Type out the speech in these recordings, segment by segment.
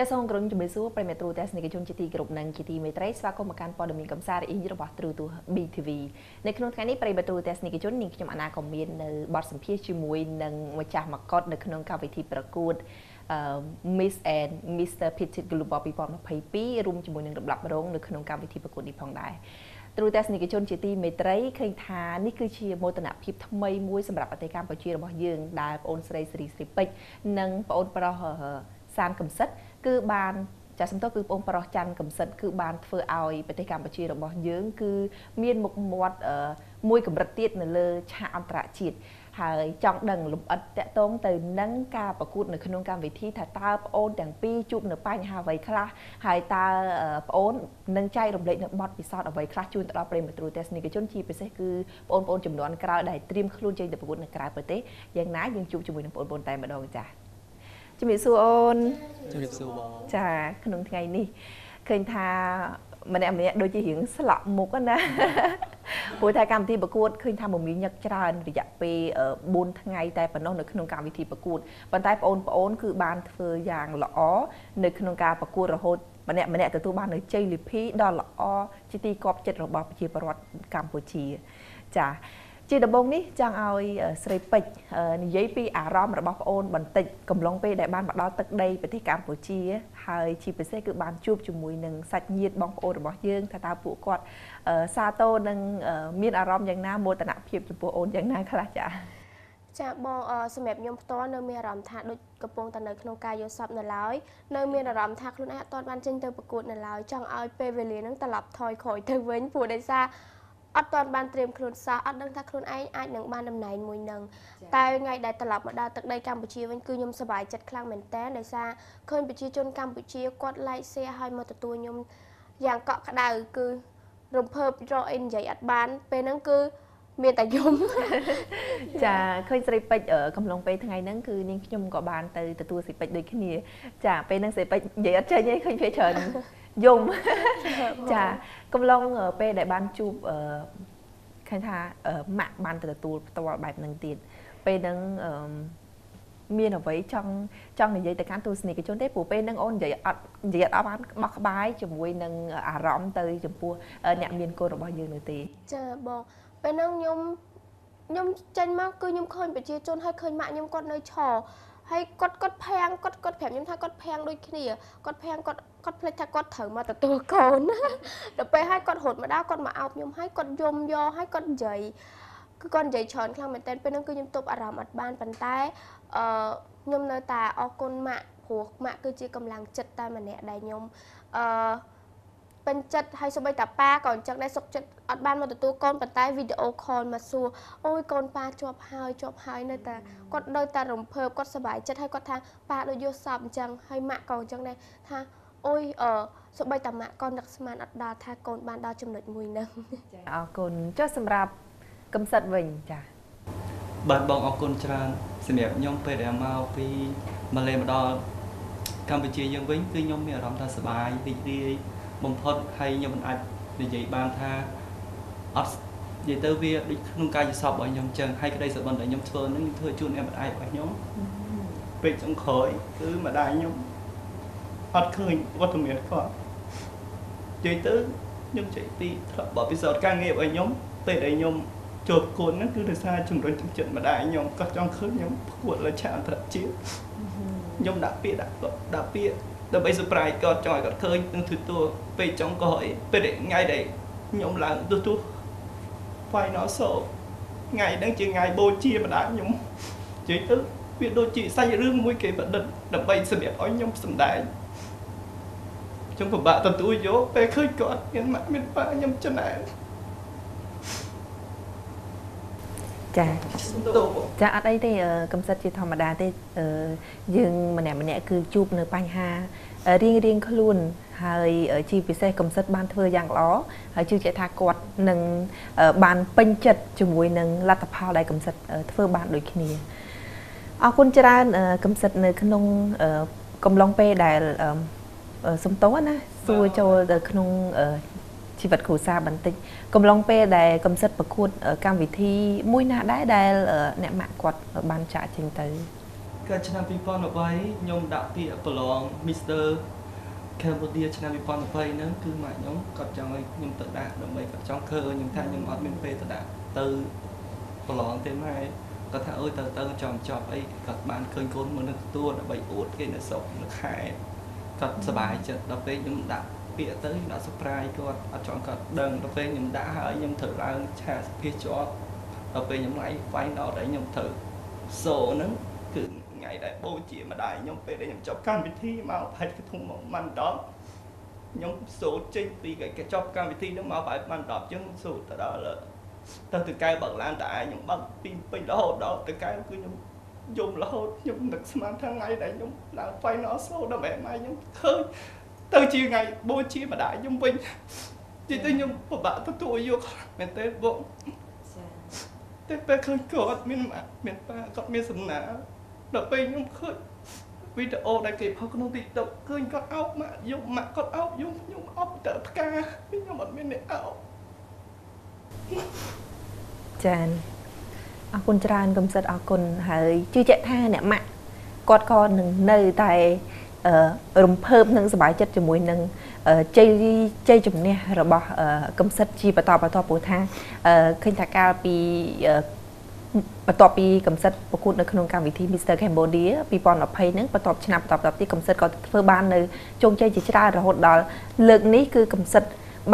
ចាសសូមក្រុមជំរាបសួរប្រិមត្តទ្រូទស្សនិកជនជាទីគោរពនិងជាទីមេត្រីស្វាគមន៍មកកាន់ព័ត៌មានកំសាន្តអ៊ីរបស់ទ្រូទូ BTV នៅក្នុងថ្ងៃនេះប្រិមត្តទ្រូទស្សនិកជននាងខ្ញុំអាណាក៏មាននៅបទសម្ភាសជាមួយនឹងម្ចាស់មកុដនៅក្នុងកម្មវិធីប្រកួត Miss and Mr Petit Global 2022រួមជាមួយនឹងរំលាប់រងនៅក្នុងកម្មវិធីប្រកួតនេះផងដែរទ្រូទស្សនិកជនជាទីមេត្រីឃើញថានេះគឺជាមោទនភាពថ្មីមួយសម្រាប់ប្រទេសកម្ពុជារបស់យើងដែលបងអូនស្រីស្រីស្រីពេជ្រនិងបងអូនប្រុសសានកំសិត គឺបានចាសំទោសគឺបងប្រុសច័ន្ទកំសិតគឺបានធ្វើឲ្យប្រទេសកម្ពុជារបស់យើង គឺមានមុខមាត់មួយកម្រិតទៀតនៅលើឆាកអន្តរជាតិហើយចង់ដឹងលំអិតតកតងទៅនឹងការប្រកួតនៅក្នុងកម្មវិធីថាតើប្អូនទាំងពីរជួបនៅបញ្ហាអ្វីខ្លះហើយតើប្អូននឹងចែករំលែកនៅបទពិសោធន៍អ្វីខ្លះជូនទៅដល់ប្រិយមិត្តទស្សនិកជនជាពិសេសគឺបងប្អូនចំនួនក្រោយដែលត្រៀមខ្លួនចេញទៅប្រកួតនៅក្រៅប្រទេសយ៉ាងណាយើងជួបជាមួយនឹងបងប្អូនតែម្ដងចា៎ ជំរាបសួរអូនជំរាបសួរបងចាក្នុងថ្ងៃនេះឃើញថាម្នាក់ម្នាក់ដូចជារៀងស្លក់មុខណាព្រោះតែកម្មវិធីប្រកួតឃើញថាមមាញឹកច្រើនរយៈពេល4ថ្ងៃតែប៉ុណ្ណោះនៅក្នុងកម្មវិធីប្រកួតប៉ុន្តែបងប្អូនគឺបានធ្វើយ៉ាងល្អនៅក្នុងការប្រកួតរហូតម្នាក់ម្នាក់ទទួលបាននៅជ័យលាភីដ៏ល្អជាទីគាប់ចិត្តរបស់ប្រជាពលរដ្ឋកម្ពុជាចា ជាដំបូងនេះចង់ឲ្យស្រីពេជ្រនិយាយពីអារម្មណ៍របស់ប្អូនបន្តិចកំឡុងពេលដែលបានមកដល់ទឹកដីប្រទេសកម្ពុជា ហើយជាពិសេសគឺបានជួបជាមួយនឹងសាច់ញាតិបងប្អូនរបស់យើងថាតើពួកគាត់សាទរនឹងមានអារម្មណ៍យ៉ាងណាមោទនភាពចំពោះអូនយ៉ាងណាខ្លះចា៎ចាបងសម្រាប់ខ្ញុំផ្ទាល់នៅមានអារម្មណ៍ថាដូចកំពុងតែនៅក្នុងការយល់សប្តិនៅឡើយនៅមានអារម្មណ៍ថាខ្លួនឯងអត់ទាន់បានចេញទៅប្រកួតនៅឡើយចង់ឲ្យពេលវេលាហ្នឹងត្រឡប់ថយក្រោយទៅវិញព្រោះដោយសារ អត់ទាន់បានត្រៀមខ្លួនសោះអត់ដឹងថាខ្លួនឯងអាចនឹងបានតំណែងមួយនឹងតែថ្ងៃដែលត្រឡប់មកដល់ទឹកដីកម្ពុជាវិញគឺខ្ញុំសប្បាយចិត្តខ្លាំងមែនតើដោយសារឃើញប្រជាជនកម្ពុជាគាត់ like share ឲ្យមកទទួលខ្ញុំយ៉ាងកក់ក្ដៅគឺរំភើបរកអីនិយាយអត់បាន ពេលហ្នឹងគឺមានតែយំចាឃើញស្រីពេជ្រកំឡុងពេលថ្ងៃហ្នឹងគឺនាងខ្ញុំក៏បានទៅទទួលស្រីពេជ្រដូចគ្នា ចាពេលហ្នឹងស្រីពេជ្រនិយាយអត់ចេញទេឃើញពេលច្រើន យំចាកំឡុងពេលដែលបានជួបឃើញថាម៉ាក់បានទៅទទួលផ្ទាល់បែបហ្នឹងទៀតពេលហ្នឹងមានអ្វីចង់ចង់និយាយទៅកាន់ទស្សនិកជនទេព្រោះពេលហ្នឹងអូននិយាយអត់និយាយអត់បានបោះក្បាយជាមួយនឹងអារម្មណ៍ទៅចំពោះអ្នកមានគុណរបស់យើងនៅទេចាបងពេលហ្នឹងខ្ញុំខ្ញុំចេញមកគឺខ្ញុំឃើញប្រជាជនហើយឃើញម៉ាក់ខ្ញុំគាត់នៅឆ ហើយគាត់គាត់ភាំងគាត់គាត់ប្រាប់ខ្ញុំថាគាត់ភាំងដូចគ្នាគាត់ភាំងគាត់គាត់ភ្លេចថាគាត់ត្រូវមកទទួលកូនដល់ពេលហើយគាត់រត់មកដល់គាត់មកអោបខ្ញុំហើយគាត់យំយកហើយគាត់និយាយគឺគាត់និយាយច្រើនខ្លាំងមែនតើពេលហ្នឹងគឺខ្ញុំទប់អារម្មណ៍អត់បានប៉ុន្តែអឺខ្ញុំនៅតែអរគុណម៉ាក់ព្រោះម៉ាក់គឺជាកម្លាំងចិត្តតែម្នាក់ដែលខ្ញុំអឺ ពេញចិត្តហើយសូម្បីតាប៉ាក៏អញ្ចឹងដែរសុខចិត្តអត់បានមកទទួលកូនប៉ុន្តែវីដេអូខលមកសួរអូយកូនប៉ាជាប់ហើយជាប់ហើយនៅតែគាត់ដូចតែរំភើបគាត់សប្បាយចិត្តហើយគាត់ថាប៉ាដូចយកសពអញ្ចឹងហើយម៉ាក់ក៏អញ្ចឹងដែរថាអូយអឺសូម្បីតាម៉ាក់ក៏នឹកស្មានអត់ដល់ថាកូនបានដល់ចំណុចមួយហ្នឹងចាអរគុណចុះសម្រាប់កំសិតវិញចាបាទបងអរគុណច្រើនសម្រាប់ខ្ញុំពេលដែលមកពីម៉ាឡេមកដល់កម្ពុជាយើងវិញគឺខ្ញុំមានអារម្មណ៍ថាសប្បាយរីករាយ បំផុតហើយខ្ញុំមិនអាចនិយាយបានថាអត់និយាយទៅវាដូចក្នុងកាយសពរបស់ខ្ញុំចឹងហើយក្តីសុបិនដែលខ្ញុំធ្វើនឹងធ្វើជូនអ្នកម្ដាយរបស់ខ្ញុំពេលចុងក្រោយគឺម្ដាយខ្ញុំអត់ឃើញវត្តមានគាត់និយាយទៅខ្ញុំចេះពីធ្លាប់បបពិសោធន៍ការងាររបស់ខ្ញុំពេលដែលខ្ញុំជួបគុណហ្នឹងគឺដោយសារជំរុញទឹកចិត្តម្ដាយខ្ញុំគាត់ចង់ឃើញខ្ញុំប្រកួតលើឆាកអន្តរជាតិខ្ញុំដាក់ពាក្យដាក់ដាក់ពាក្យ ដើម្បី surprise គាត់ចង់ឲ្យគាត់ឃើញនឹងទទួលពេលចុងក្រោយពេលថ្ងៃដែលខ្ញុំឡើងទទួល final show ថ្ងៃហ្នឹងជាថ្ងៃបូជាម្ដាយខ្ញុំនិយាយទៅវាដូចជាសាច់រឿងមួយគេប្រឌិតដើម្បីសម្រាប់ឲ្យខ្ញុំសម្ដែងខ្ញុំពិបាកទទួលយកពេលឃើញគាត់មានម៉ាក់មានប៉ាខ្ញុំចំណែនចាចាអត់អីទេកំសិតជាធម្មតាទេយើងម្នាក់ម្នាក់គឺជួបនៅបញ្ហា រៀងរៀងខ្លួនហើយជាពិសេសកំសិតបានធ្វើយ៉ាងល្អហើយជឿជាក់ថាគាត់នឹងបានពេញចិត្តជាមួយនឹងលទ្ធផលដែលកំសិតធ្វើបានដូចគ្នាអរគុណច្រើនកំសិតនៅក្នុងកំឡុងពេលដែលសំតោណាសួរចូលទៅក្នុងជីវិតគ្រួសារបន្តិចកំឡុងពេលដែលកំសិតប្រកួតកម្មវិធីមួយណាដែរដែលអ្នកម៉ាក់គាត់បានចាក់ចេញទៅ កើតឆ្នាំ2013ខ្ញុំដាក់ពាក្យប្រឡង Mr Cambodia ឆ្នាំ2020ហ្នឹងគឺម៉ាក់ខ្ញុំគាត់ចង់ឲ្យខ្ញុំទៅដាក់ដើម្បីគាត់ចង់ឃើញខ្ញុំថាខ្ញុំអត់មានពេលទៅដាក់ទៅប្រឡងទេម៉ែគាត់ថាអើយទៅទៅចំចប់អីគាត់បានឃើញកូនមើលនៅទទួលដើម្បីអួតគេនៅស្រុកនៅខេត្តគាត់សប្បាយចិត្តដល់ពេលខ្ញុំដាក់ពាក្យទៅខ្ញុំដាក់ surprise គាត់អត់ចង់គាត់ដឹងដល់ពេលខ្ញុំដាក់ហើយខ្ញុំត្រូវឡើងឆាសភាជាប់ដល់ពេលខ្ញុំឡើង final ដែលខ្ញុំត្រូវសូហ្នឹងគឺ ថ្ងៃដែលបូជាម្ដាយខ្ញុំពេលដែលខ្ញុំចប់កម្មវិធីមកផែនកធំមកមិនដល់ខ្ញុំសូត្រចេញពីកញ្ចប់កម្មវិធីហ្នឹងមកប្រហែលបាន10ចឹងសូត្រទៅដល់ទៅទៅកែបើកឡានតែឯងខ្ញុំបើកពីពេញរហូតដល់ទៅកែគឺខ្ញុំយំរហូតខ្ញុំនឹកស្មានថាថ្ងៃដែលខ្ញុំឡើង final show ដើម្បីឲ្យម៉ែខ្ញុំឃើញទៅជាថ្ងៃបូជាម្ដាយខ្ញុំវិញទីទៅខ្ញុំពិបាកទទួលយកមែនទេបងតែពេលឃើញគាត់មានមានប៉ាគាត់មានសំណា ដល់ពេលខ្ញុំឃើញវីដេអូដែលគេផុសក្នុង TikTok ឃើញគាត់អោបម៉ាក់យកម៉ាក់គាត់អោបយកខ្ញុំអោបទៅផ្កាខ្ញុំអត់មានអ្នកអោបចានអរគុណច្រើនកំសិតអរគុណហើយជឿជាក់ថាអ្នកម៉ាក់គាត់ក៏នឹងនៅតែរំភើបនិងសប្បាយចិត្តជាមួយនឹងជ័យជ័យជំនះរបស់កំសិតជាបន្តបន្តព្រោះថាឃើញថាកាលពី បន្ទាប់ពីកំសិតប្រកួតនៅក្នុងកម្មវិធី Mr Cambodia 2020ហ្នឹងបន្ទាប់ឆ្នាំបន្ទាប់បន្ទាប់ទៀតកំសិតក៏ធ្វើបាននៅជោគជ័យជាច្រើនរហូតដល់លើកនេះគឺកំសិត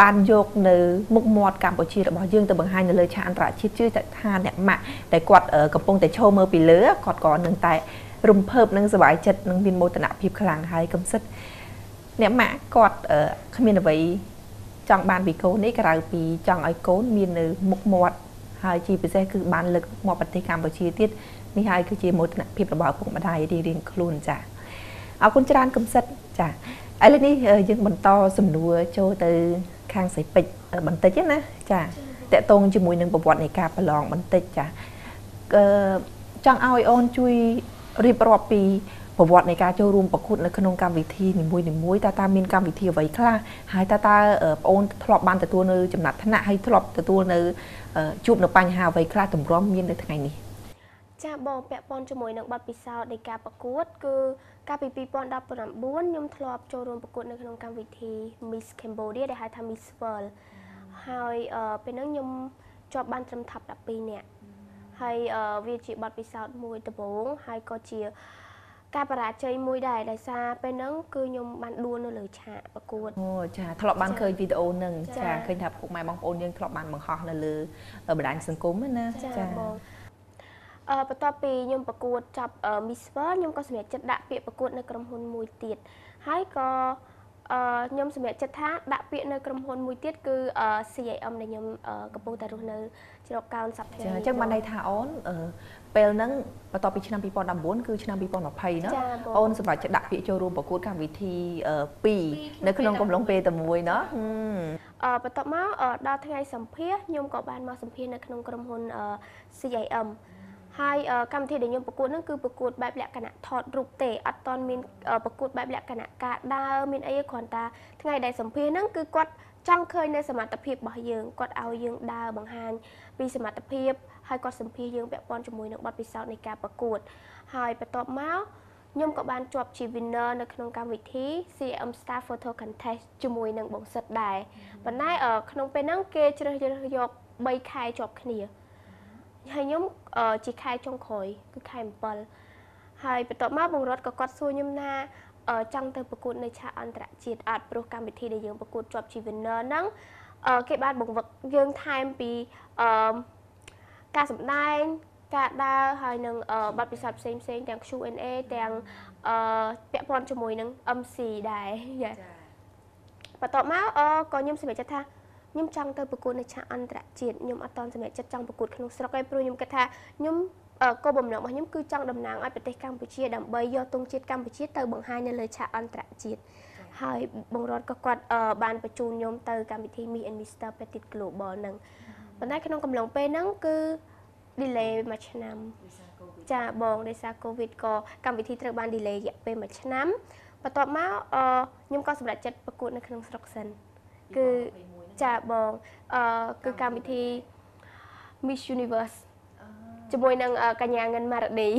បានយកនៅមុខមាត់កម្ពុជារបស់យើងទៅបង្ហាញនៅលើឆាកអន្តរជាតិជឿថាអ្នកម៉ាក់ដែលគាត់កំពុងតែឈរមើលពីលើគាត់ក៏នឹងតែរំភើបនិងសប្បាយចិត្តនិងមានមោទនភាពខ្លាំងហើយកំសិតអ្នកម៉ាក់គាត់គ្មានអ្វីចង់បានពីកូននេះក្រៅពីចង់ឲ្យកូនមាននៅមុខមាត់ ហើយជាពិសេសគឺបានលើកមកប្រទេសកម្ពុជាទៀតនេះហើយគឺជាមោទនភាពរបស់ឪពុកម្ដាយរៀងៗខ្លួនចាអរគុណច្រើនកំសិតចាឥឡូវនេះយើងបន្តសំណួរចូលទៅខាងសៃពេជ្របន្តិចណាចាតកតងជាមួយនឹងប្រវត្តិនៃការប្រឡងបន្តិចចាអឺចង់ឲ្យអូនជួយរៀបរាប់ពី ប្រវត្តិនៃការចូលរួមប្រកួតនៅក្នុងកម្មវិធីនីមួយៗតើតើមានកម្មវិធីអ្វីខ្លះហើយតើតើបងអូនធ្លាប់បានទទួលនៅចំណាត់ថ្នាក់ហើយធ្លាប់ទទួលនៅជួបនៅបញ្ហាអ្វីខ្លះតម្រាំមាននៅថ្ងៃនេះចាបងពាក់ព័ន្ធជាមួយនឹងបទពិសោធន៍នៃការប្រកួត គឺកាលពី2019ខ្ញុំធ្លាប់ចូលរួមប្រកួតនៅក្នុងកម្មវិធី Miss Cambodia ដែលហៅថា Miss World ហើយពេលហ្នឹងខ្ញុំជាប់បានត្រឹម top 12នាក់ហើយវាជាបទពិសោធន៍មួយដំបូងហើយក៏ជា ការបរាជ័យមួយដែរដោយសារពេលហ្នឹងគឺខ្ញុំបានដួលនៅលើឆាកប្រកួតអូចាធ្លាប់បានឃើញវីដេអូហ្នឹងចាឃើញថាពុកម៉ែបងប្អូនយើងធ្លាប់បានបង្ហោះនៅលើបណ្ដាញសង្គមណាចាបងអឺបន្ទាប់ពីខ្ញុំប្រកួតចប់ Miss World ខ្ញុំក៏សម្រេចចិត្តដាក់ពាក្យប្រកួតនៅក្រុមហ៊ុនមួយទៀតហើយក៏ អឺខ្ញុំសម្រេចចិត្តថាដាក់ពាក្យនៅក្រុមហ៊ុនមួយទៀតគឺ CIM ដែលខ្ញុំកំពុងតែរស់នៅជ្រកកោនសប្តាហ៍អញ្ចឹងបានន័យថាអូនពេលហ្នឹងបន្ទាប់ពីឆ្នាំ2019គឺឆ្នាំ2020ណាអូនសម្រាប់ចិត្តដាក់ពាក្យចូលរួមប្រកួតកម្មវិធី2នៅក្នុងកំឡុងពេលតែមួយណាអឺបន្ទាប់មកដល់ថ្ងៃសម្ភាសខ្ញុំក៏បានមកសម្ភាសនៅក្នុងក្រុមហ៊ុន CIM ហើយកម្មវិធីដែលខ្ញុំប្រកួតហ្នឹងគឺប្រកួតបែបលក្ខណៈថតរូបទេអត់តន់មានប្រកួតបែបលក្ខណៈការដើរមានអីគ្រាន់តែថ្ងៃដែលសម្ភាសហ្នឹងគឺគាត់ចង់ឃើញនៅសមត្ថភាពរបស់យើងគាត់ឲ្យយើងដើរបង្ហាញពីសមត្ថភាពហើយគាត់សម្ភាសយើងពាក់ព័ន្ធជាមួយនឹងបទពិសោធន៍នៃការប្រកួត ហើយបន្ទាប់មកខ្ញុំក៏បានជាប់ជា winner នៅក្នុងកម្មវិធី CM Star Photo Contest ជាមួយនឹងបងសិតដែរប៉ុន្តែក្នុងពេលហ្នឹងគេជ្រើសរើសយក3ខែជាប់គ្នា ហើយខ្ញុំជាខែចុងក្រោយគឺខែ7ហើយបន្ទាប់មកបងរតក៏គាត់សួរខ្ញុំថាចង់ទៅប្រកួតនៅឆាកអន្តរជាតិអត់ព្រោះកម្មវិធីដែលយើងប្រកួតជាប់ជា winner ហ្នឹងគេបានបង្វឹកយើងថែមពីអឺការសម្ដែងការដើរហើយនឹងបទពិសោធន៍ផ្សេងផ្សេងទាំង Q&A ទាំងអឺពាក់ព័ន្ធជាមួយនឹង MC ដែរចាបន្ទាប់មកអឺក៏ខ្ញុំសម្រេចចិត្តថា ខ្ញុំចង់ទៅប្រកួតនៅឆាកអន្តរជាតិខ្ញុំអត់តន់សម្រេចចិត្តចង់ប្រកួតក្នុងស្រុកឯងព្រោះខ្ញុំគិតថាខ្ញុំគោលបំណងរបស់ខ្ញុំគឺចង់តំណាងឲ្យប្រទេសកម្ពុជាដើម្បីយកទង់ជាតិកម្ពុជាទៅបង្ហាញនៅលើឆាកអន្តរជាតិហើយបងរតក៏គាត់បានបញ្ជូនខ្ញុំទៅកម្មវិធី Me and Mr Petit Global ហ្នឹងប៉ុន្តែក្នុងកំឡុងពេលហ្នឹងគឺ delay មួយឆ្នាំចាបងដោយសារ Covid ក៏កម្មវិធីត្រូវបាន delay រយៈពេលមួយឆ្នាំបន្ទាប់មកអឺខ្ញុំក៏សម្រេចចិត្តប្រកួតនៅក្នុងស្រុកសិនគឺ ចាបងអឺគឺកម្មវិធី Miss Universe ជាមួយនឹងកញ្ញាងិនម៉ារ៉ាឌី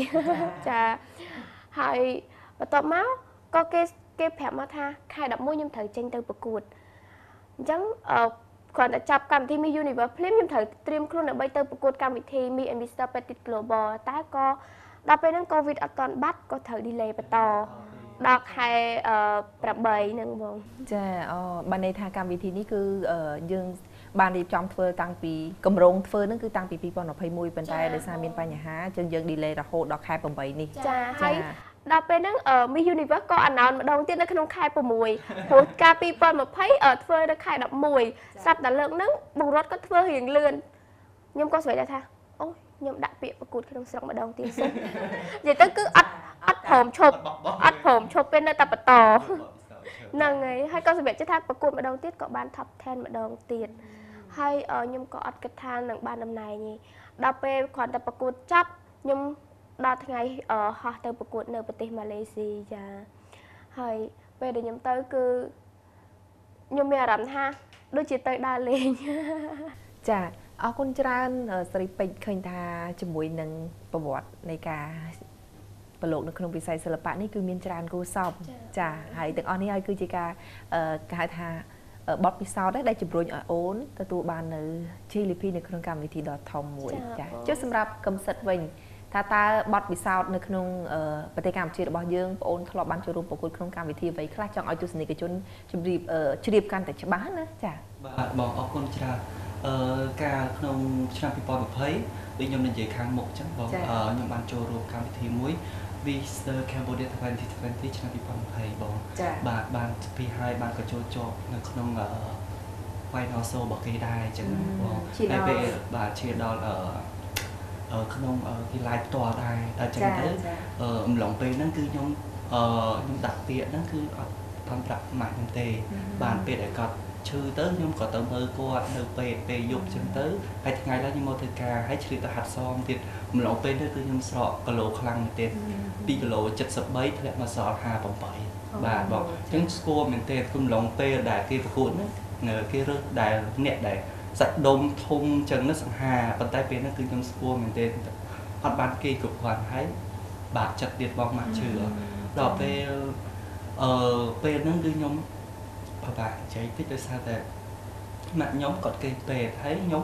ចាហើយបន្ទាប់មកក៏គេគេប្រាប់មកថាខែ11ខ្ញុំត្រូវចេញទៅប្រកួតអញ្ចឹងអឺគ្រាន់តែចាប់កម្មវិធី Miss Universe ភ្លាមខ្ញុំត្រូវត្រៀមខ្លួនដើម្បីទៅប្រកួតកម្មវិធី Miss and Mr Petit Global តែក៏ដល់ពេលហ្នឹង COVID អត់ទាន់បាត់ក៏ត្រូវ delay បន្ត ដល់ខែអឺ8ហ្នឹងបងចាអូបានន័យថាកម្មវិធីនេះគឺអឺយើងបានរៀបចំធ្វើតាំងពីកម្រងធ្វើហ្នឹងគឺតាំងពី2021ប៉ុន្តែដោយសារមានបញ្ហាចឹងយើង delay រហូតដល់ខែ8នេះចាហើយដល់ពេលហ្នឹងអឺ Miss Universe ក៏ announce ម្ដងទៀតនៅក្នុងខែ6ព្រោះកាល2020អឺធ្វើនៅខែ11ស្រាប់តែលើកហ្នឹងបងរត់ក៏ធ្វើរៀងលឿនខ្ញុំក៏ស្វែងថាអូខ្ញុំដាក់ពាក្យប្រកួតក្នុងស្រុកម្ដងទៀតសិននិយាយទៅគឺអត់អត់ ព្រមឈប់អត់ព្រមឈប់ពេលនៅតែបន្តហ្នឹងហើយហើយក៏សម្រាប់ចិត្តថាប្រកួតម្ដងទៀតក៏បាន top 10ម្ដងទៀតហើយអឺខ្ញុំក៏អត់គិតថានឹងបានតំណែងទេដល់ពេលគ្រាន់តែប្រកួតចប់ខ្ញុំដល់ថ្ងៃអឺហោះទៅប្រកួតនៅប្រទេសម៉ាឡេស៊ីចាហើយពេលដែលខ្ញុំទៅគឺខ្ញុំមានអារម្មណ៍ថាដូចជាទៅដើរលេងចាអរគុណច្រើនអឺស្រីពេជ្រឃើញថាជាមួយនឹងប្រវត្តិនៃការ ប្រឡូកនៅក្នុងវិស័យសិល្បៈនេះគឺមានច្រើនគូសពចាហើយទាំងអស់នេះហើយគឺជាការអឺគេហៅថាអឺបទពិសោធន៍ដែរដែលជំរុញឲ្យអូនទទួលបាននៅជ័យលាភីនៅក្នុងកម្មវិធីដ៏ធំមួយចាចាបងចុះសម្រាប់កំសិតវិញថាតើបទពិសោធន៍នៅក្នុងអឺប្រទេសកម្ពុជារបស់យើងបងអូនធ្លាប់បានចូលរួមប្រកួតក្នុងកម្មវិធីអ្វីខ្លះចង់ឲ្យទស្សនិកជនជម្រាបអឺជ្រាបកាន់តែច្បាស់ណាចាបាទបងអរគុណច្រើនអឺការក្នុងឆ្នាំ2020ដូចខ្ញុំនិយាយខាងមុខអញ្ចឹងបងចា៎អឺខ្ញុំបានចូលរួមកម្មវិធីមួយ Vista Cambodia 2020ឆ្នាំ2020បងចាបាទបានពីហើយបានក៏ចូលជាប់នៅក្នុងអឺ Final Show របស់គេដែរអញ្ចឹងណាបងឈានដល់ហើយពេលបាទឈានដល់អឺអឺក្នុងអឺគេ live ផ្ទាល់ដែរតែអញ្ចឹងទៅអឺអំឡុងពេលហ្នឹងគឺខ្ញុំអឺខ្ញុំដាក់ពាក្យហ្នឹងគឺអត់តាមប្រាប់ម៉ាក់ខ្ញុំទេបានពេលដែលគាត់ ឈឺទៅខ្ញុំក៏ទៅមើលគាត់នៅពេលពេលយប់ចឹងទៅហើយថ្ងៃឡើងខ្ញុំមកធ្វើការហើយឆ្លៀតទៅហាត់សមទៀតម្លងពេលទៅគឺខ្ញុំស្រកគីឡូខ្លាំងមែនទេ2គីឡូ73ធ្លាក់មកសល់58បាទបងអញ្ចឹងស្គាល់មែនទេគឺម្លងពេលដែលគេប្រកួតហ្នឹងនៅគេរើសដែលអ្នកដែលសាច់ដុំធំចឹងនោះសង្ហាប៉ុន្តែពេលហ្នឹងគឺខ្ញុំស្គាល់មែនទេអត់បានគេគ្រប់គ្រាន់ហើយបាទចិត្តទៀតបងមកឈឺដល់ពេលអឺពេលហ្នឹងគឺខ្ញុំ ពិបាកនិយាយតិចដោយសារតែម៉ាក់ខ្ញុំគាត់គេពេទ្យហើយខ្ញុំ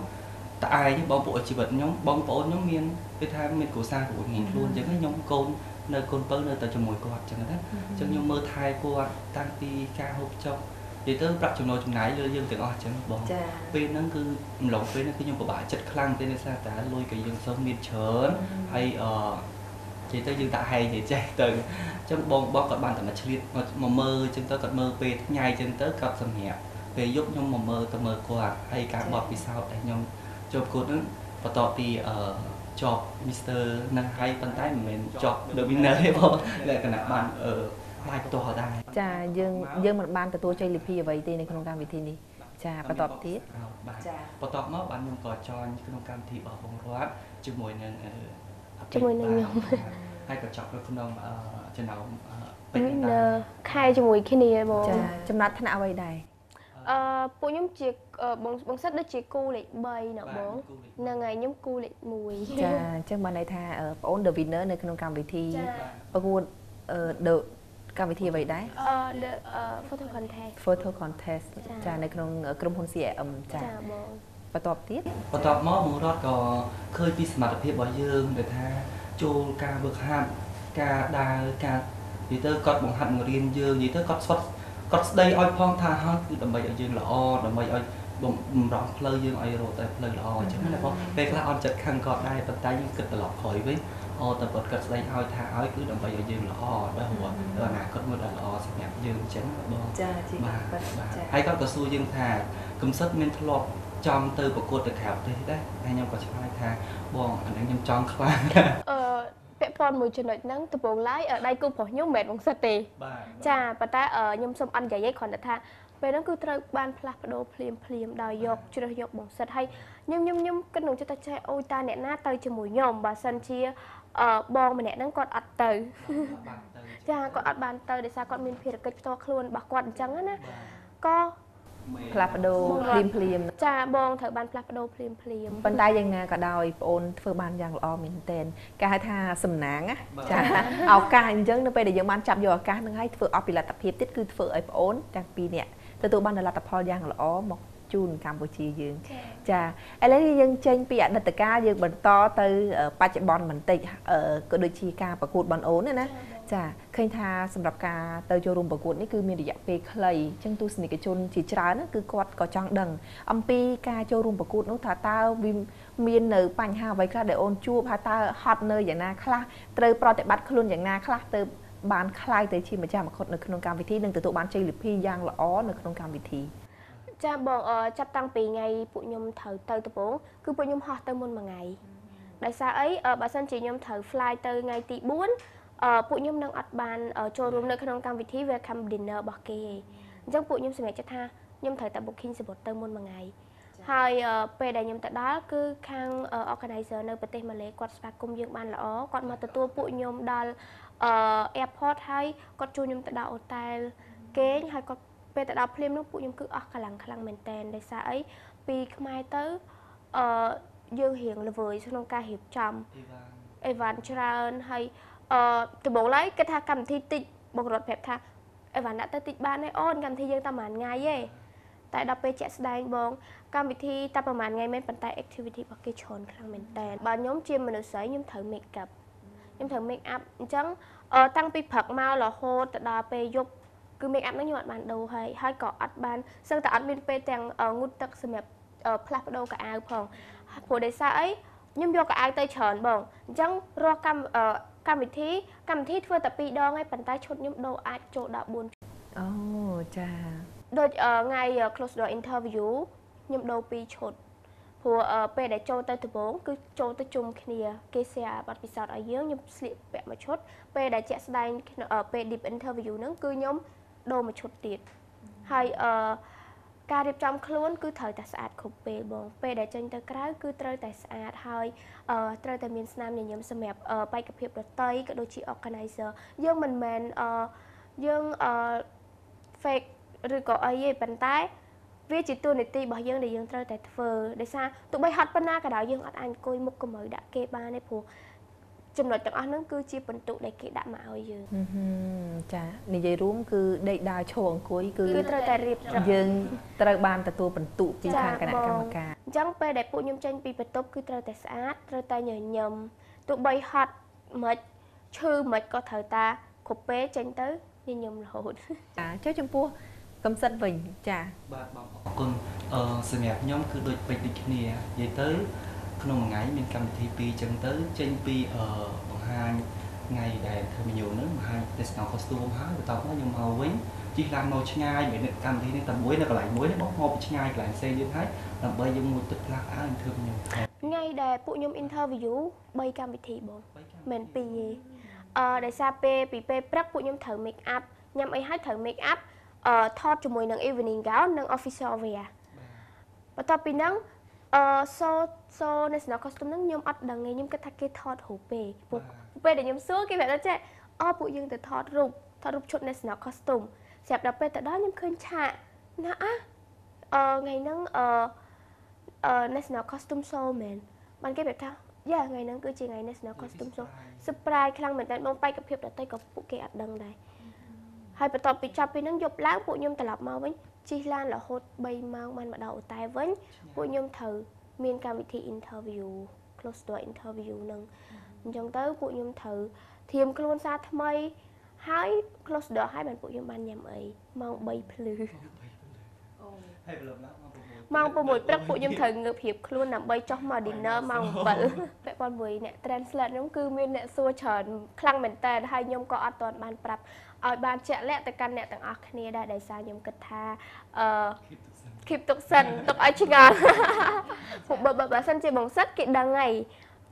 តឯងបងប្អូនជីវិតខ្ញុំបងប្អូនខ្ញុំមានគេថាមានគ្រួសាររួចមានខ្លួនអញ្ចឹងខ្ញុំកូននៅកូនពៅនៅតែជាមួយគាត់អញ្ចឹងណាអញ្ចឹងខ្ញុំមើលថែគាត់តាំងពីការហូបចុកនិយាយទៅប្រាក់ចំណូលចំណាយលើយើងទាំងអស់អញ្ចឹងបងចាពេលហ្នឹងគឺម្លងពេលហ្នឹងគឺខ្ញុំពិបាកចិត្តខ្លាំងទេដោយសារតែលុយក៏យើងសឹងមានច្រើនហើយអឺ និយាយទៅយើងដាក់ហែងនិយាយចេះទៅអញ្ចឹងបងបងគាត់បានតែមកឆ្លៀតមកមកមើលអញ្ចឹងទៅគាត់មើលពេលថ្ងៃអញ្ចឹងទៅគាត់សម្រាប់ពេលយប់ខ្ញុំមកមើលទៅមើលគាត់ហើយការបត់ពិសោធន៍ដែលខ្ញុំចូលប្រកួតហ្នឹងបន្ទាប់ពីអឺជាប់ Mr នឹងហើយប៉ុន្តែមិនមែនជាប់ The Winner ទេបងលក្ខណៈបានអឺបាច់ផ្ទាល់ដែរចាយើងយើងមិនបានទទួលជ័យលាភីអ្វីទេនៅក្នុងកម្មវិធីនេះចាបន្តទៀតបាទចាបន្ទាប់មកបានខ្ញុំក៏ចอยក្នុងកម្មវិធីរបស់បងរតជាមួយនឹងអឺអាពេជ្រជាមួយនឹងខ្ញុំ បាទហើយក៏ចប់នៅក្នុងអឺចំណោមអឺពេជ្រនៅដែរខែជាមួយគ្នាបងចាចំណាត់ថ្នាក់អ្វីដែរអឺពួកខ្ញុំជាអឺបងបងសិតដូចជាគូលេខ3ណាបងហ្នឹងហើយខ្ញុំគូលេខ1ចាអញ្ចឹងបានន័យថាអឺបងអូន The Winner នៅក្នុងកម្មវិធីចាប្រកួតអឺ The កម្មវិធីអ្វីដែរអឺ the អឺ photo contest Photo Contest ចាចានៅក្នុងក្រុមហ៊ុន CRM ចាចាបងបន្តទៀតបន្ទាប់មកបងរតក៏ឃើញពីសមត្ថភាពរបស់យើងដែលថា ចូលការវឹកហាត់ការដើរការនិយាយទៅគាត់បង្ហាត់បង្រៀនយើងនិយាយទៅគាត់ស្វត់គាត់ស្ដីឲ្យផងថាហោះគឺដើម្បីឲ្យយើងល្អដើម្បីឲ្យបំបំរុងផ្លូវយើងឲ្យរកតែផ្លូវល្អអញ្ចឹងណាបងពេលខ្លះអត់ចិត្តខឹងគាត់ដែរប៉ុន្តែយើងគិតត្រឡប់ក្រោយវិញអូតែគាត់គាត់ស្ដីឲ្យថាឲ្យគឺដើម្បីឲ្យយើងល្អដល់ព្រោះដល់អនាគតមួយដែលល្អសម្រាប់យើងអញ្ចឹងណាបងចាជាបាទបាត់បាទចាហើយគាត់ក៏សួរយើងថាកំសិតមានធ្លាប់ចង់ទៅប្រកួតទៅក្រៅប្រទេសដែរហើយខ្ញុំក៏ឆ្លើយថាបងអានេះខ្ញុំចង់ខ្លាំង អឺពាក់ព័ន្ធមួយចំណុចហ្នឹងដំបូងឡើយអឺដៃគូប្រុសខ្ញុំមិនមែនបងសិតទេបាទចាប៉ុន្តែអឺខ្ញុំសូមអន្តរយាយគ្រាន់តែថាពេលហ្នឹងគឺត្រូវបានផ្លាស់ប្ដូរភ្លាមភ្លាមដោយយកជ្រើសយកបងសិតហើយខ្ញុំខ្ញុំខ្ញុំគិតក្នុងចិត្តថាចេះអូយតាអ្នកណាទៅជាមួយខ្ញុំបើសិនជាអឺបងម្នាក់ហ្នឹងគាត់អត់ទៅបាទទៅចាគាត់អត់បានទៅដោយសារគាត់មានភារកិច្ចផ្ទាល់ខ្លួនរបស់គាត់អញ្ចឹងណាបាទក៏ ផ្លាស់ប្ដូរភ្លាមភ្លាមចាបងត្រូវបានផ្លាស់ប្ដូរភ្លាមភ្លាមប៉ុន្តែយ៉ាងណាក៏ដោយបងអូនធ្វើបានយ៉ាងល្អមែនទែនគេហៅថាសំណាងណាចាឱកាសអញ្ចឹងនៅពេលដែលយើងបានចាប់យកឱកាសហ្នឹងហើយធ្វើអស់ពីលទ្ធភាពទៀតគឺធ្វើឲ្យបងអូនទាំងពីរនាក់ទទួលបានលទ្ធផលយ៉ាងល្អមកជូនកម្ពុជាយើងចាឥឡូវនេះយើងចេញពីអតីតកាលយើងបន្តទៅបច្ចុប្បន្នបន្តិចក៏ដូចជាការប្រកួតបងអូនណា ចាឃើញថាសម្រាប់ការទៅចូលរួមប្រកួតនេះគឺមានរយៈពេលខ្លីអញ្ចឹងទស្សនិកជនជាច្រើនគឺគាត់ក៏ចង់ដឹង អំពីការចូលរួមប្រកួតនោះថាតើវាមាននៅបញ្ហាអ្វីខ្លះដែលអូនជួបថាតើហត់នៅយ៉ាងណាខ្លះត្រូវប្រតិបត្តិខ្លួនយ៉ាងណាខ្លះទៅបានខ្លាយទៅជាម្ចាស់មកុដនៅក្នុងកម្មវិធីនិងទទួលបានជ័យលាភីយ៉ាងល្អនៅក្នុងកម្មវិធីចាបងចាប់តាំងពីថ្ងៃពួកខ្ញុំត្រូវទៅដំបងគឺពួកខ្ញុំហោះទៅមុនមួយថ្ងៃដោយសារអីបើសិនជាខ្ញុំត្រូវ fly ទៅថ្ងៃទី4 ពួកខ្ញុំនឹងអត់បានចូលរួមនៅក្នុងកម្មវិធី welcome dinner របស់គេទេអញ្ចឹងពួកខ្ញុំសម្រេចចិត្តថាខ្ញុំត្រូវតែ booking សម្បត្តិទៅមុនមួយថ្ងៃហើយពេលដែលខ្ញុំទៅដល់គឺខាង organizer នៅប្រទេសម៉ាឡេគាត់ស្វាគមន៍យើងបានល្អគាត់មកទទួលពួកខ្ញុំដល់អឺ airport ហើយគាត់ជួយខ្ញុំទៅដល់ hotel គេងហើយគាត់ពេលទៅដល់ភ្លាមនោះពួកខ្ញុំគឺអស់កម្លាំងខ្លាំងមែនតែនដោយសារអីពីខ្មែរទៅអឺយើងរៀងល្វើយក្នុងការរៀបចំអីវ៉ាន់ច្រើនហើយ អឺដំបូងឡើយគិតថាកម្មវិធីតិចបងរត់ប្រាប់ថាអីវ៉ាន់ដាក់ទៅតិចបានទេអូនកម្មវិធីយើងតែប្រហែលថ្ងៃទេតែដល់ពេលជាក់ស្ដែងបង កម្មវិធីតែប្រហែលថ្ងៃមែនប៉ុន្តែ activity របស់គេច្រើនខ្លាំងមែនតើបើខ្ញុំជាមនុស្សស្រីខ្ញុំត្រូវ make up ខ្ញុំត្រូវ make up អញ្ចឹងតាំងពីព្រឹកមករហូតទៅដល់ពេលយប់គឺ make up ហ្នឹងខ្ញុំអត់បានដូរហើយហើយក៏អត់បានសឹងតែអត់មានពេលទាំងងូតទឹកសម្រាប់ផ្លាស់ប្ដូរកៅអៅផងព្រោះដោយសារអីខ្ញុំយកកៅអៅទៅច្រើនបងអញ្ចឹងរកកម្ម កម្មវិធីកម្មវិធីធ្វើតែ2ដងហើយប៉ុន្តែឈុតខ្ញុំដូរអាចចូលដល់4អូចាដូចថ្ងៃ close door interview ខ្ញុំដូរ2ឈុតព្រោះពេលដែលចូលទៅដំបូងគឺចូលទៅជុំគ្នាគេ share បទពិសោធន៍ឲ្យយើងខ្ញុំស្លៀកពាក់មួយឈុតពេលដែលជាក់ស្ដែងពេល deep interview ហ្នឹងគឺខ្ញុំដូរមួយឈុតទៀតហើយអឺ ការរៀបចំខ្លួនគឺត្រូវតែស្អាតគ្រប់ពេលបង ពេលដែលចេញទៅក្រៅគឺត្រូវតែស្អាតហើយអឺត្រូវតែមានស្នាមញញឹមសម្រាប់បេក្ខភាពដតីក៏ដូចជា organizer យើងមិនមែនអឺយើងអឺ fake ឬក៏អីទេប៉ុន្តែវាជាទូនីតិរបស់យើងដែលយើងត្រូវតែធ្វើដោយសារទោះបីហត់ប៉ុណ្ណាក៏ដោយយើងអត់អាចអង្គុយមុខកម្រើដាក់គេបានទេព្រោះ ចំណុចទាំងអស់ហ្នឹងគឺជាបន្ទុកដែលគេដាក់មកឲ្យយើងចានិយាយរួមគឺដេកដើរឈរអង្គុយគឺត្រូវតែរៀបយើងត្រូវបានទទួលបន្ទុកពីខាងគណៈកម្មការអញ្ចឹងពេលដែលពួកខ្ញុំចេញពីបន្ទប់គឺត្រូវតែស្អាតត្រូវតែញញឹមទោះបីហត់មិនឈឺមិនក៏ត្រូវតាគ្រប់ពេលចេញទៅញញឹមរហូតចាចុះចំពោះកំសិនវិញចាបាទបងអរគុណអឺសម្រាប់ខ្ញុំគឺដូចពេចដូចគ្នានិយាយទៅ ក្នុងមួយថ្ងៃមានកម្មវិធីពីរចឹងទៅចេញពីអឺបង្ហាញថ្ងៃដែលធ្វើមីញូហ្នឹងបង្ហាញទេសនា costume ហើយបន្ទាប់មកខ្ញុំមកវិញជិះឡានមកឆ្ងាយមានកម្មវិធីនេះតែមួយនៅកន្លែងមួយបងមកពីឆ្ងាយកន្លែងផ្សេងទៀតហើយដើម្បីយើងមួយទឹកផ្លាស់អើធ្វើខ្ញុំថ្ងៃដែលពួកខ្ញុំ interview 3កម្មវិធីបងមិនពីរទេអឺដោយសារពេលពីពេលព្រឹកពួកខ្ញុំត្រូវ make up ញ៉ាំអីហើយត្រូវ make up អឺថតជាមួយនឹង evening gown និង official wear បន្ទាប់ពីហ្នឹង អឺ so so national costume ហ្នឹងខ្ញុំអត់ដឹងទេខ្ញុំគិតថាគេថតរូបពេព្រោះពេលដែលខ្ញុំសួរគេប្រាប់ថាចេះអូពួកយើងទៅថតរូបថតរូបឈុត national costume ស្រាប់ដល់ពេលទៅដល់ខ្ញុំឃើញឆាកណាអះអឺថ្ងៃហ្នឹងអឺអឺ national costume show មែនបានគេប្រាប់ថាយ៉ាថ្ងៃហ្នឹងគឺជាថ្ងៃ national costume show surprise ខ្លាំងមែនតើបងបែកភាពដតីក៏ពួកគេអត់ដឹងដែរហើយបន្ទាប់ពីចាប់ពីហ្នឹងយប់ឡើងពួកខ្ញុំត្រឡប់មកវិញ ជិះឡានរហូត3ម៉ោងបានមកដល់អូតែវិញពួកខ្ញុំត្រូវមានកម្មវិធី interview close door interview នឹងអញ្ចឹងទៅពួកខ្ញុំត្រូវធៀមខ្លួនសារថ្មីហើយ close door ហើយបានពួកខ្ញុំបានញ៉ាំអីម៉ោង3ភ្លឺហើយព្រលឹមឡើងម៉ោង6ព្រឹកពួកខ្ញុំត្រូវងើបរៀបខ្លួនដើម្បីចុះមក dinner ម៉ោង7ពាក់ព័ន្ធមួយអ្នក translate ខ្ញុំគឺមានអ្នកសួរច្រើនខ្លាំងមែនតើហើយខ្ញុំក៏អត់ទាន់បានប្រាប់ ឲ្យបានជាក់លាក់ទៅកាន់អ្នកទាំងអស់គ្នាដែរដោយសារខ្ញុំគិតថាអឺ keep ទុកសិនទុកឲ្យឆ្ងល់បើបើសិនជាបងសិតគេដឹងហើយ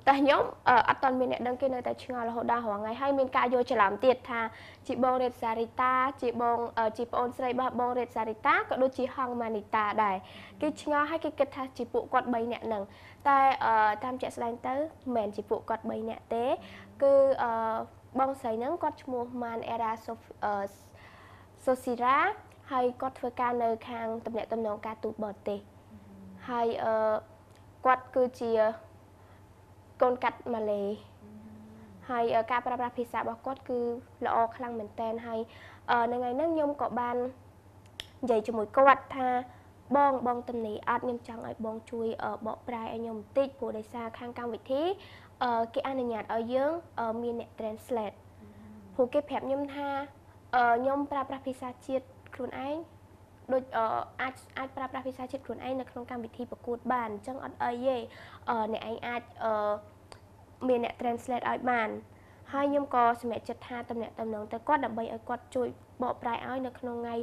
តែខ្ញុំអត់តមានអ្នកដឹងគេនៅតែឆ្ងល់រហូតដល់រងថ្ងៃហើយមានការយកច្រឡំទៀតថាជីបងរេតសារីតាជីបងជីប្អូនស្រីរបស់បងរេតសារីតាក៏ដូចជាហងម៉ានីតាដែរគេឆ្ងល់ហើយគេគិតថាជីពួកគាត់3នាក់ហ្នឹងតែតាមជាក់ស្ដែងទៅមិនមែនជីពួកគាត់3នាក់ទេគឺអឺ បងស្រីហ្នឹងគាត់ឈ្មោះ Man Era Sofira ហហើយគាត់ធ្វើការនៅខាងតំណែងតំណងការទូតបរទេសហើយអឺគាត់គឺជាកូនកាត់ម៉ាឡេហើយអឺការប្រើប្រាស់ភាសារបស់គាត់គឺល្អខ្លាំងមែនតើហើយអឺនៅថ្ងៃហ្នឹងខ្ញុំក៏បាននិយាយជាមួយគាត់ថាបងបងតំណីអត់ខ្ញុំចង់ឲ្យបងជួយអឺបកប្រែឲ្យខ្ញុំបន្តិចព្រោះដោយសារខាងកម្មវិធីអឺ គេអនុញ្ញាតឲ្យយើងអឺមានអ្នក translate ព្រោះគេប្រាប់ខ្ញុំថាអឺខ្ញុំប្រើប្រាស់ភាសាជាតិខ្លួនឯងដូចអឺអាចអាចប្រើប្រាស់ភាសាជាតិខ្លួនឯងនៅក្នុងកម្មវិធីប្រកួតបានអញ្ចឹងអត់អីទេអឺអ្នកឯងអាចអឺមានអ្នក translate ឲ្យបានហើយខ្ញុំក៏សម្រេចចិត្តថាតំណែងតំណងទៅគាត់ដើម្បីឲ្យគាត់ជួយបកប្រែឲ្យនៅក្នុងថ្ងៃ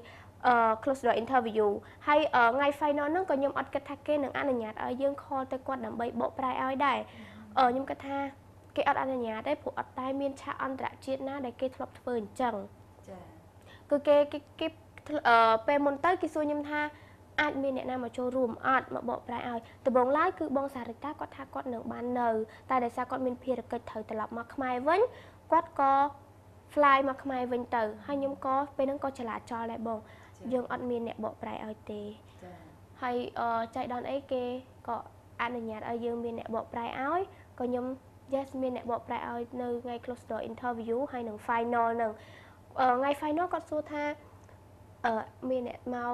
អឺ close door interview ហើយថ្ងៃ final ហ្នឹងក៏ខ្ញុំអត់គិតថាគេនឹងអនុញ្ញាតឲ្យយើង call ទៅគាត់ដើម្បីបកប្រែឲ្យដែរ អឺខ្ញុំគិតថាគេអត់អនុញ្ញាតទេព្រោះអត់តែមានឆាកអន្តរជាតិណាដែលគេធ្លាប់ធ្វើអញ្ចឹងចាគឺគេគេគេអឺពេលមុនទៅគេសួរខ្ញុំថាអាចមានអ្នកណាមកចូលរួមអត់មកបកប្រែឲ្យដំបងឡើយគឺបងសារិតាគាត់ថាគាត់នឹងបាននៅ តែដោយសារគាត់មានភារកិច្ចត្រូវត្រឡប់មកខ្មែរវិញគាត់ក៏ fly មកខ្មែរវិញទៅហើយខ្ញុំក៏ពេលហ្នឹងក៏ចលាចលដែរបងយើងអត់មានអ្នកបកប្រែឲ្យទេហើយអឺចៃដនអីគេក៏អនុញ្ញាតឲ្យយើងមានអ្នកបកប្រែឲ្យ ក៏ខ្ញុំ yes មានអ្នកបកប្រែឲ្យនៅថ្ងៃ close door interview ហើយនឹង final នឹងថ្ងៃ final គាត់សួរថាអឺមានអ្នកមក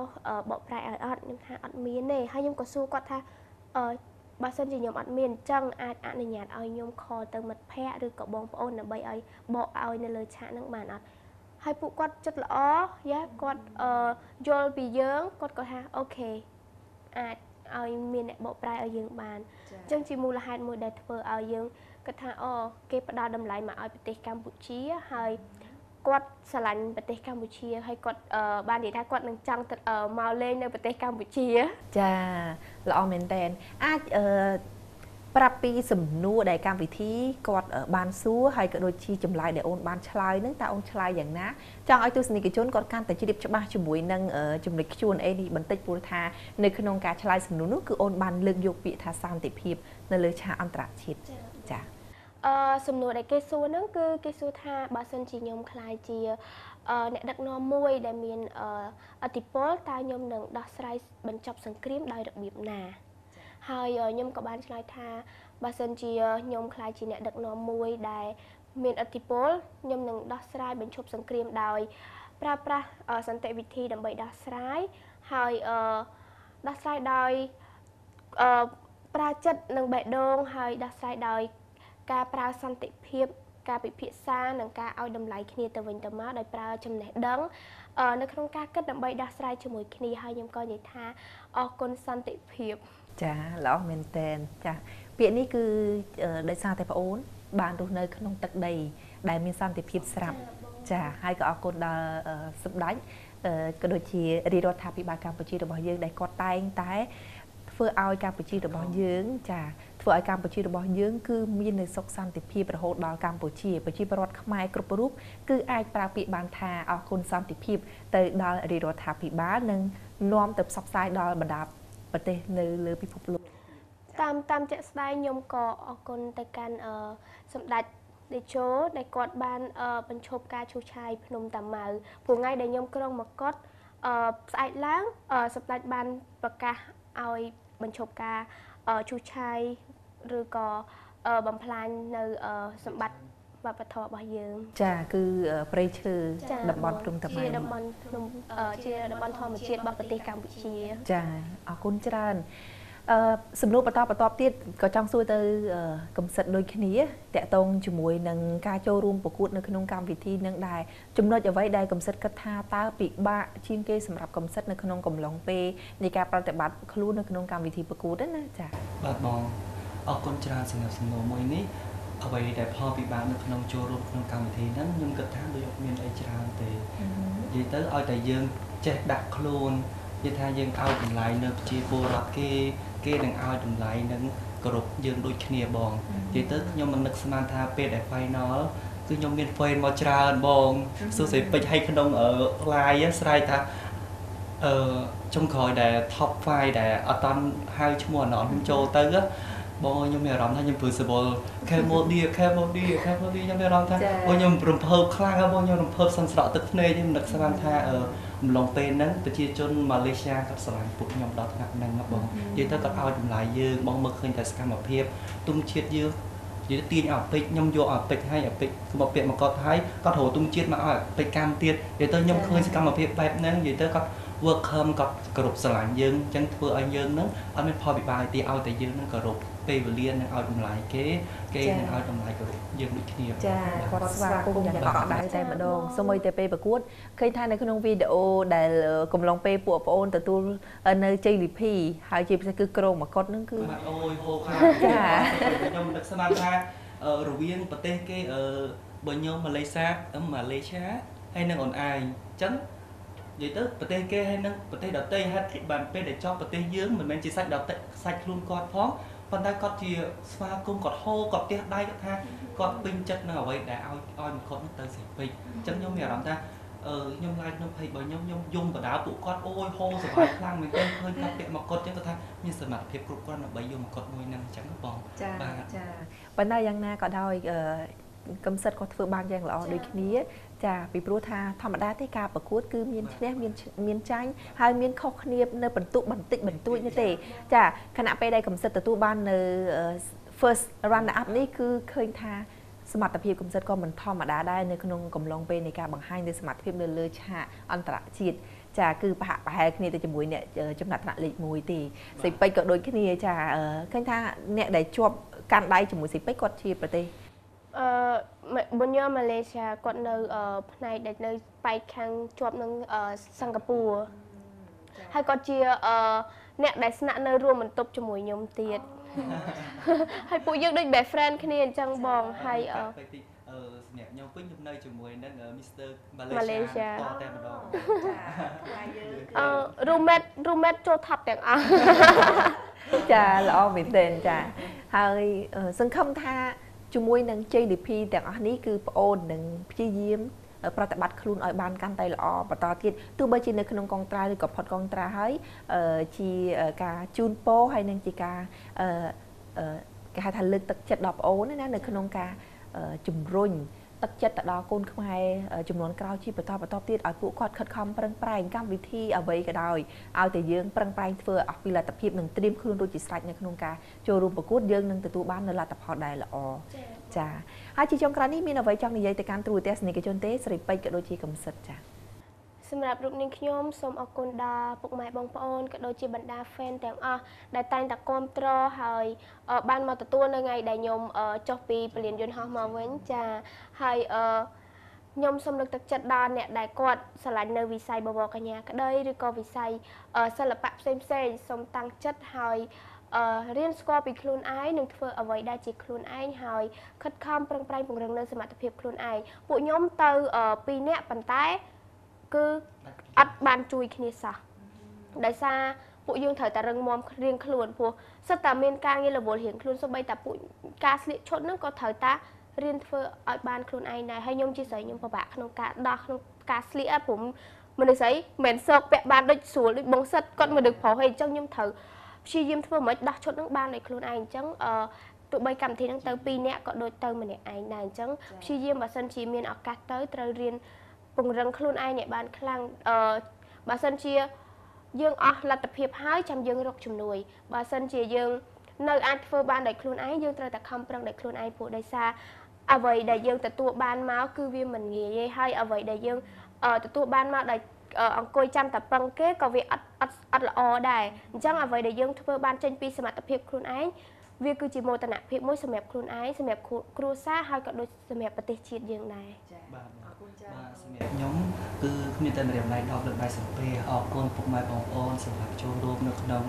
បកប្រែឲ្យអត់ខ្ញុំថាអត់មានទេហើយខ្ញុំក៏សួរគាត់ថាអឺបើសិនជាខ្ញុំអត់មានអញ្ចឹងអាចអនុញ្ញាតឲ្យខ្ញុំខលទៅមិត្តភ័ក្តិឬក៏បងប្អូនដើម្បីឲ្យបកឲ្យនៅលើឆាកហ្នឹងបានអត់ហើយពួកគាត់ចិត្តល្អយ៉ាគាត់អឺយល់ពីយើងគាត់ក៏ថាអូខេអាច ឲ្យមានអ្នកបកប្រែឲ្យយើងបានអញ្ចឹងជាមូលហេតុមួយដែលធ្វើឲ្យយើងគិតថាអូគេផ្ដល់តម្លៃមកឲ្យប្រទេសកម្ពុជាហើយគាត់ស្រឡាញ់ប្រទេសកម្ពុជាហើយគាត់បាននិយាយថាគាត់នឹងចង់មកលេងនៅប្រទេសកម្ពុជា ចាល្អមែនតើអាចអឺ ប្រាប់ពីសំណួរដែលកម្មវិធីគាត់បានសួរហើយក៏ដូចជាចម្លើយដែលអូនបានឆ្លើយនឹងតើអូនឆ្លើយយ៉ាងណាចង់ឲ្យទស្សនិកជនគាត់កាន់តែជ្រាបច្បាស់ជាមួយនឹងចំណុច Q&A នេះបន្តិចព្រោះថានៅក្នុងការឆ្លើយសំណួរនោះគឺអូនបានលើកយកពាក្យថាសន្តិភាពនៅលើឆាកអន្តរជាតិចា៎អឺសំណួរដែលគេសួរហ្នឹងគឺគេសួរថាបើសិនជាខ្ញុំខ្លាយជាអឺអ្នកដឹកនាំមួយដែលមានអឺអធិពលតើខ្ញុំនឹងដោះស្រាយបញ្ចប់សង្គ្រាមដោយរបៀបណា ហើយខ្ញុំក៏បានឆ្លើយថាបើសិនជាខ្ញុំខ្លាយជាអ្នកដឹកនាំមួយដែលមានអធិពលខ្ញុំនឹងដោះស្រាយបញ្ឈប់សង្គ្រាមដោយប្រើប្រាស់សន្តិវិធីដើម្បីដោះស្រាយហើយអឺដោះស្រាយដោយអឺប្រើចិត្តនិងបេះដូងហើយដោះស្រាយដោយការប្រើសន្តិភាពការពិភាក្សានិងការឲ្យតម្លៃគ្នាទៅវិញទៅមកដោយប្រើចំណេះដឹងនៅក្នុងការគិតដើម្បីដោះស្រាយជាមួយគ្នាហើយខ្ញុំក៏និយាយថាអរគុណសន្តិភាព ចាល្អមែនតែនចាពាក្យនេះគឺដោយសារតែប្អូន បានរស់នៅក្នុងទឹកដី ដែលមានសន្តិភាពស្រាប់ចាហើយក៏អរគុណដល់សម្ដេចក៏ដូចជារាជរដ្ឋាភិបាលកម្ពុជារបស់យើងដែលគាត់តែងតែធ្វើឲ្យកម្ពុជារបស់យើង ចាធ្វើឲ្យកម្ពុជារបស់យើងគឺមាននៅសុខសន្តិភាពរហូតដល់កម្ពុជាប្រជាពលរដ្ឋខ្មែរគ្រប់រូបគឺអាចប្រើពាក្យបានថាអរគុណសន្តិភាពទៅដល់រាជរដ្ឋាភិបាលនិងនាំទៅផ្សព្វផ្សាយដល់បណ្ដា ប្រទេសនៅលើពិភពលោកតាមតាមជាក់ស្ដែងខ្ញុំក៏អរគុណទៅកាន់សម្ដេចតេជោដែលគាត់បានបញ្ឈប់ការឈូសឆាយភ្នំតាម៉ៅព្រោះថ្ងៃដែលខ្ញុំក្រុងមកកត់ស្អែកឡើងសម្ដេចបានប្រកាសឲ្យបញ្ឈប់ការឈូសឆាយឬក៏បំផ្លាញនៅសម្បត្តិ វប្បធម៌របស់យើង ចាគឺព្រៃឈើតំបន់ភ្នំតាម៉ៅជាតំបន់ភ្នំជាតំបន់ធម្មជាតិរបស់ប្រទេសកម្ពុជា ចាអរគុណច្រើនអឺសំណួរបន្តបន្តទៀតក៏ចង់សួរទៅកំសិតដូចគ្នាតកតងជាមួយនឹងការចូលរួមប្រកួតនៅក្នុងកម្មវិធីនឹងដែរចំណុចអ្វីដែលកំសិតគិតថាតើពិបាកជាងគេសម្រាប់កំសិតនៅក្នុងកំឡុងពេលនៃការប្រតិបត្តិខ្លួននៅក្នុងកម្មវិធីប្រកួតណាចា៎បាទបងអរគុណច្រើនសម្រាប់សំណួរមួយនេះ អ្វីដែលផលពិបាកនៅក្នុងចូលរួមក្នុងកម្មវិធីហ្នឹងខ្ញុំគិតថាដូចអត់មានអីច្រើនទេនិយាយទៅឲ្យតែយើងចេះដាក់ខ្លួននិយាយថាយើងឲ្យតម្លៃនៅប្រជាពលរដ្ឋគេគេនឹងឲ្យតម្លៃនឹងគ្រប់យើងដូចគ្នាបងនិយាយទៅខ្ញុំមិននឹកស្មានថាពេលដែល final គឺខ្ញុំមាន fan មកច្រើនបងសួរស្រីពេជ្រឲ្យក្នុង live ស្រ័យថាអឺចុងក្រោយដែល top 5ដែលអត់តាន់ហៅឈ្មោះអណខ្ញុំចូលទៅ បងខ្ញុំមានអារម្មណ៍ថាខ្ញុំព្រឺសវល់ Cambodia Cambodia Cambodia ខ្ញុំមានអារម្មណ៍ថាបងខ្ញុំរំភើបខ្លាំងហើយបងខ្ញុំរំភើបសន្ស្រក់ទឹកភ្នែកខ្ញុំនឹកស្មានថាអឺអំឡុងពេលហ្នឹងប្រជាជនម៉ាឡេស៊ីគាត់ស្រឡាញ់ពួកខ្ញុំដល់ថ្នាក់ហ្នឹងបងនិយាយទៅគាត់ឲ្យតម្លៃយើងបងមើលឃើញតែសកម្មភាពទុំជាតិយើងនិយាយទាញឲ្យពេកខ្ញុំយកឲ្យពេកឲ្យឲ្យពេកមកពាក្យមកគាត់ឲ្យគាត់រកទុំជាតិមកឲ្យពេកកម្មទៀតនិយាយទៅខ្ញុំឃើញសកម្មភាពបែបហ្នឹងនិយាយទៅគាត់ welcome គាត់គោរពស្រឡាញ់យើងអញ្ចឹងធ្វើឲ្យយើងនឹងអត់មានផលវិបាកទេឲ្យតែយើងនឹងគោរព ពេលវេលានឹងឲ្យតម្លៃគេគេនឹងឲ្យតម្លៃគោរពយើងដូចគ្នាចាគាត់ស្វាគមន៍យ៉ាងកក់ក្ដៅតែម្ដងសូម្បីតែពេលប្រកួតឃើញថានៅក្នុងវីដេអូដែលកំឡុងពេលពួកប្អូនទទួលនៅជ័យលីភីហើយជាពិសេសគឺក្រងមកុដហ្នឹងគឺអូយហូខ្លាំងចាខ្ញុំនឹកស្មានថារវាងប្រទេសគេបើខ្ញុំម៉ាឡេស៊ីម៉ាឡេស៊ីហើយនឹងអូនឯងអញ្ចឹងនិយាយទៅប្រទេសគេហើយនឹងប្រទេសដទៃហេតុអីបានពេលដែលចប់ប្រទេសយើងមិនមែនជាសាច់ដទៃសាច់ខ្លួនគាត់ផង ប៉ុន្តែគាត់ជាស្វាគមន៍គាត់ហូគាត់ផ្ទះដៃគាត់ថាគាត់ពេញចិត្តនឹងអ្វីដែលឲ្យឲ្យមកគាត់នឹងទៅស្រីពេកអញ្ចឹងខ្ញុំមានអារម្មណ៍ថាអឺខ្ញុំឡាយក្នុង page របស់ខ្ញុំខ្ញុំយំបដាពួកគាត់អូយហូសប្បាយខ្លាំងមែនទែនឃើញគាត់ពាក់មកគាត់អញ្ចឹងគាត់ថាមានសមត្ថភាពគ្រប់គ្រាន់ដើម្បីយកមកគាត់មួយហ្នឹងអញ្ចឹងបងចាចាប៉ុន្តែយ៉ាងណាក៏ដោយកំសិតគាត់ធ្វើបានយ៉ាងល្អដូចគ្នា ចាពីព្រោះថាធម្មតាទេការប្រកួតគឺមានឈ្នះមានមានចាញ់ហើយមានខុសគ្នានៅបន្ទុកបន្តិចបន្តួចនេះទេ ចាខណៈពេលដែលកំសិតទទួលបាននៅ first runner up នេះគឺឃើញថាសមត្ថភាពកំសិតក៏មិនធម្មតាដែរនៅក្នុងកំឡុងពេលនៃការបង្ហាញនូវសមត្ថភាពនៅលើឆាកអន្តរជាតិចាគឺប្រហាក់ប្រហែលគ្នាទៅជាមួយអ្នកចំណាត់ថ្នាក់លេខ1ទេសីពេចក៏ដូចគ្នាចាឃើញថាអ្នកដែលជាប់កាន់ដៃជាមួយសីពេចគាត់ជាប្រទេស អឺបុញយម៉ាឡេស៊ីគាត់នៅផ្នែកដែលនៅប៉ែកខាងជាប់នឹងសិង្ហបុរីហើយគាត់ជាអ្នកដែលស្នាក់នៅរួមបន្ទប់ជាមួយខ្ញុំទៀតហើយពួកយើងដូច best friend គ្នាអញ្ចឹងបងហើយអឺសម្រាប់ខ្ញុំវិញខ្ញុំនៅជាមួយនឹង Mr. Malaysia តតែម្ដងអឺ roommate roommate ចូលថប់ទាំងអស់ចាល្អមែនទែនចាហើយសង្ឃឹមថា ជាមួយនឹង JDP ទាំងអស់នេះគឺប្អូននឹងព្យាយាមប្រតិបត្តិខ្លួនឲ្យបានកាន់តែល្អបន្តទៀតទោះបីជានៅក្នុងកងត្រាឬក៏ផុតកងត្រាហើយជាការជូនពរហើយនឹងជាការគេហៅថាលើកទឹកចិត្តដល់ប្អូនណានៅក្នុងការជំរុញ ទឹកចិត្តទៅដល់កូនខ្មែរចំនួនក្រោយជាបន្តបន្តទៀតឲ្យពួកគាត់ខិតខំប្រឹងប្រែងកម្មវិធីអ្វីក៏ដោយឲ្យតែយើងប្រឹងប្រែងធ្វើអស់ពីលទ្ធភាពនិងត្រៀមខ្លួនរួចជាស្រេចនៅក្នុងការចូលរួមប្រកួតយើងនឹងទទួលបាននូវលទ្ធផលដែលល្អចា៎ហើយជាចុងក្រោយនេះមានអ្វីចង់និយាយទៅកាន់ទ្រូទស្សនិកជនទេស្រីពេជ្រក៏ដូចជាកំសិតចា៎ សម្រាប់រូបនាងខ្ញុំសូមអរគុណដល់ពុកម៉ែបងប្អូនក៏ដូចជាបណ្ដា fan ទាំងអស់ដែលតែងតែគាំទ្រហើយបានមកទទួលនៅថ្ងៃដែលខ្ញុំចុះពីពលានយន្តហោះមកវិញចាហើយអឺខ្ញុំសូមលើកទឹកចិត្តដល់អ្នកដែលគាត់ឆ្លាញ់នៅវិស័យបវរកញ្ញាក្តីឬក៏វិស័យសិល្បៈផ្សេងផ្សេងសូមតាំងចិត្តហើយអឺរៀនស្គាល់ពីខ្លួនឯងនិងធ្វើអ្វីដែលជាខ្លួនឯងហើយខិតខំប្រឹងប្រែងពង្រឹងនៅសមត្ថភាពខ្លួនឯងពួកខ្ញុំទៅ2នាក់ប៉ុន្តែ គឺអត់បានជួយគ្នាសោះដោយសារពួកយើងត្រូវតែរឹងមាំរៀងខ្លួនព្រោះសិតតែមានការងាររវល់រៀងខ្លួនសូម្បីតែពួកការស្លៀកឈុតហ្នឹងក៏ត្រូវតែរៀនធ្វើឲ្យបានខ្លួនឯងដែរហើយខ្ញុំជាស្រីខ្ញុំពិបាកក្នុងការដោះក្នុងការស្លៀកអត់ព្រមមនុស្សស្រីមិនសោកពាក់បានដូចស្រួលដូចបងសិតគាត់មនុស្សប្រុសហើយអញ្ចឹងខ្ញុំត្រូវព្យាយាមធ្វើមិនដោះឈុតនឹងបានដោយខ្លួនឯងអញ្ចឹងអឺទោះបីកម្មវិធីហ្នឹងទៅ2នាក់ក៏ដូចទៅម្នាក់ឯងដែរអញ្ចឹងព្យាយាមបើសិនជាមានឱកាសទៅត្រូវរៀន ពង្រឹងខ្លួនឯងឲ្យបានខ្លាំងអឺបើសិនជាយើងអស់លទ្ធភាពហើយចាំយើងរកជំនួយបើសិនជាយើងនៅអាចធ្វើបានដោយខ្លួនឯងយើងត្រូវតែខំប្រឹងដោយខ្លួនឯងព្រោះដោយសារអ្វីដែលយើងទទួលបានមកគឺវាមិនងាយទេហើយអ្វីដែលយើងទទួលបានមកដោយអង្គុយចាំតែពឹងគេក៏វាអត់អត់អត់ល្អដែរអញ្ចឹងអ្វីដែលយើងធ្វើបានចេញពីសមត្ថភាពខ្លួនឯង វាគឺជាមោទនភាពមួយសម្រាប់ខ្លួនឯងសម្រាប់គ្រួសារហើយក៏ដូចសម្រាប់ប្រទេសជាតិយើងដែរចា៎បាទអរគុណចា៎បាទសម្រាប់ខ្ញុំគឺគ្មានតែម្រាមដៃដល់លើដៃសំពេអរគុណពុកម៉ែបងប្អូនសម្រាប់ចូលរួមនៅក្នុង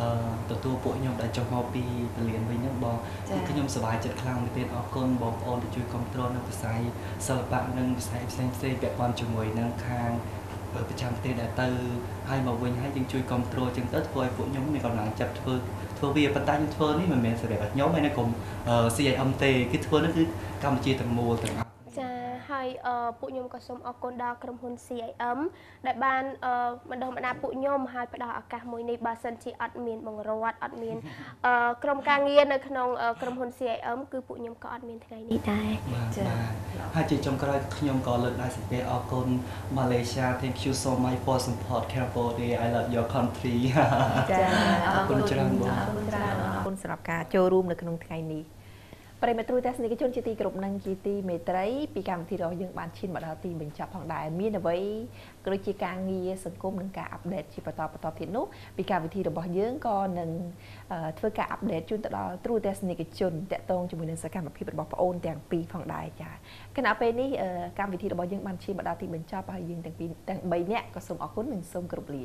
អឺទទួលពួកខ្ញុំដែលចុះមកពីពលានវិញហ្នឹងបងគឺខ្ញុំសប្បាយចិត្តខ្លាំងមែនទែនអរគុណបងប្អូនដែលជួយគ្រប់គ្រងនៅវិស័យសិល្បៈនិងវិស័យផ្សេងផ្សេងពាក់ព័ន្ធជាមួយនឹងខាងប្រចាំប្រទេសដែលទៅហើយមកវិញហើយយើងជួយគ្រប់គ្រងចឹងទៅធ្វើឲ្យពួកខ្ញុំមានកម្លាំងចិត្តធ្វើ ធ្វើវាប៉ុន្តែខ្ញុំធ្វើនេះមិនមែនសម្រាប់ខ្ញុំឯនៅក្រុម CIM ទេគឺធ្វើនេះគឺកម្ពុជាទាំងមូលទាំងអស់ចា ហើយហើយអឺពួកខ្ញុំក៏សូមអរគុណដល់ក្រុមហ៊ុន CIM ដែលបានអឺបណ្ដុះបណ្ដាលពួកខ្ញុំហើយផ្ដល់ឱកាសមួយនេះបើសិនជាអត់មានបង្រួតអត់មានអឺក្រុមការងារនៅក្នុងអឺក្រុមហ៊ុន CIM គឺពួកខ្ញុំក៏អត់មានថ្ងៃនេះដែរបាទចា៎បាទហើយជាចុងក្រោយខ្ញុំក៏លើកដៃសំពះអរគុណ Malaysia thank you so much for support Cambodia I love your country ចា៎អរគុណច្រើនបងអរគុណច្រើនអរគុណសម្រាប់ការចូលរួមនៅក្នុងថ្ងៃនេះ ប្រិមត្តទ្រទស្សនិកជនជាទីគោរពនិងជាទីមេត្រីពីកម្មវិធីរបស់យើងបានឈានមកដល់ទីបញ្ចប់ផងដែរមានអ្វីក៏ដូចជាការងារសង្គមនិងការអាប់ដេតជាបន្តបន្តទៀតនោះពីកម្មវិធីរបស់យើងក៏នឹងអឺធ្វើការអាប់ដេតជូនទៅដល់ទ្រទស្សនិកជនតាក់ទងជាមួយនឹងសកម្មភាពរបស់ប្អូនទាំងពីរផងដែរចា៎គណៈពេលនេះអឺកម្មវិធីរបស់យើងបានឈានមកដល់ទីបញ្ចប់ហើយយើងទាំងពីរទាំង3នាក់ក៏សូមអរគុណនិងសូមគោរពលា